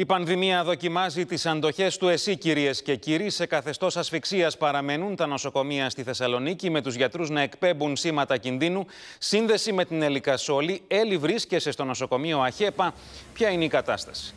Η πανδημία δοκιμάζει τις αντοχές του ΕΣΥ, κυρίες και κύριοι. Σε καθεστώς ασφυξίας παραμένουν τα νοσοκομεία στη Θεσσαλονίκη, με τους γιατρούς να εκπέμπουν σήματα κινδύνου. Σύνδεση με την Ελικασόλη. Έλλη βρίσκεσαι στο νοσοκομείο Αχέπα. Ποια είναι η κατάσταση;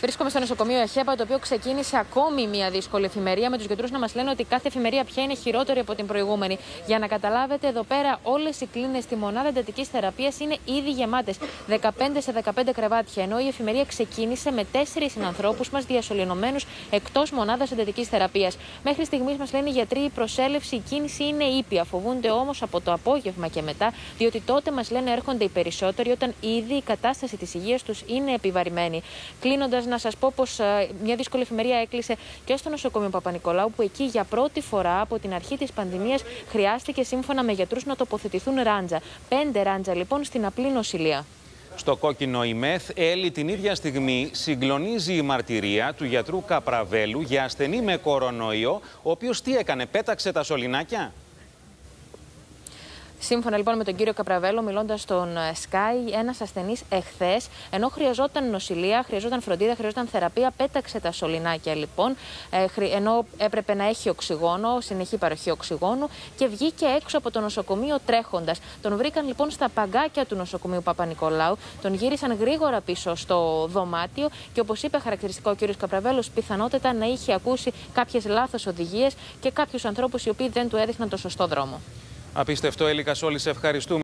Βρίσκομαι στο νοσοκομείο Εχέπα, το οποίο ξεκίνησε ακόμη μια δύσκολη εφημερία, με τους γιατρούς να μας λένε ότι κάθε εφημερία πια είναι χειρότερη από την προηγούμενη. Για να καταλάβετε, εδώ πέρα όλες οι κλίνες στη μονάδα εντατικής θεραπείας είναι ήδη γεμάτες. 15 σε 15 κρεβάτια. Ενώ η εφημερία ξεκίνησε με τέσσερις συνανθρώπους μας διασωληνωμένους εκτός μονάδας εντατικής θεραπείας. Μέχρι στιγμής μας λένε οι γιατροί, η προσέλευση, η κίνηση είναι ήπια. Φοβούνται όμως από το απόγευμα και μετά, διότι τότε μας λένε έρχονται οι περισσότεροι όταν ήδη η κατάσταση της υγείας τους είναι επιβαρημένη. Κλείνοντας, να σας πω πως ε, μια δύσκολη εφημερία έκλεισε και στο νοσοκομείο Παπα-Νικολάου, που εκεί για πρώτη φορά από την αρχή της πανδημίας χρειάστηκε σύμφωνα με γιατρούς να τοποθετηθούν ράντζα. Πέντε ράντζα λοιπόν στην απλή νοσηλεία. Στο κόκκινο η ΜΕΘ, Έλλη την ίδια στιγμή συγκλονίζει η μαρτυρία του γιατρού Καπραβέλου για ασθενή με κορονοϊό, ο οποίος τι έκανε, πέταξε τα σωληνάκια; Σύμφωνα λοιπόν με τον κύριο Καπραβέλο, μιλώντας στον ε, Sky, ένας ασθενής εχθές, ενώ χρειαζόταν νοσηλεία, χρειαζόταν φροντίδα, χρειαζόταν θεραπεία, πέταξε τα σωληνάκια λοιπόν, ε, ενώ έπρεπε να έχει οξυγόνο, συνεχή παροχή οξυγόνου και βγήκε έξω από το νοσοκομείο τρέχοντας. Τον βρήκαν λοιπόν στα παγκάκια του νοσοκομείου Παπα-Νικολάου, τον γύρισαν γρήγορα πίσω στο δωμάτιο και όπως είπε χαρακτηριστικό ο κύριος Καπραβέλος, πιθανότητα να είχε ακούσει κάποιες λάθος οδηγίες και κάποιους ανθρώπους οι οποίοι δεν του έδειχναν το σωστό δρόμο. Απίστευτο, Έλληκα, όλοι σε ευχαριστούμε.